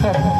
के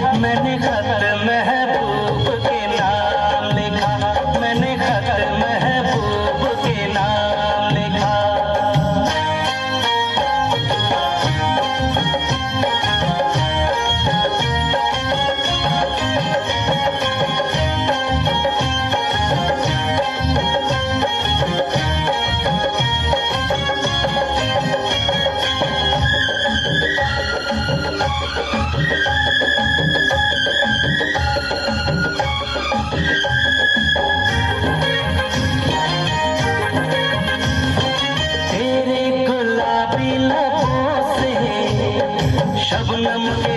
था मैंने खतर में है Thank you.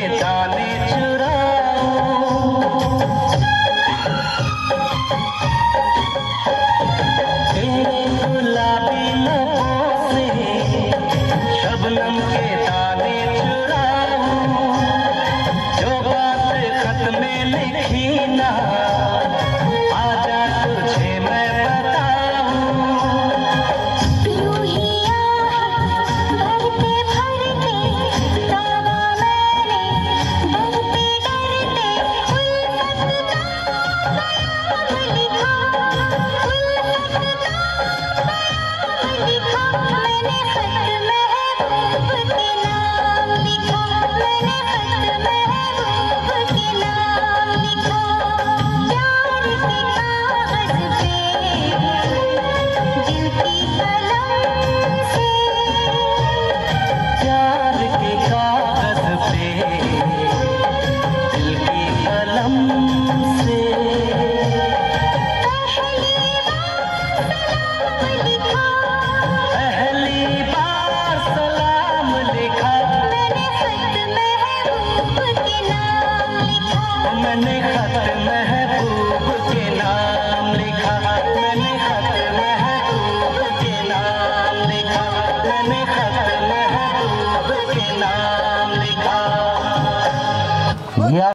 मैंने खतरा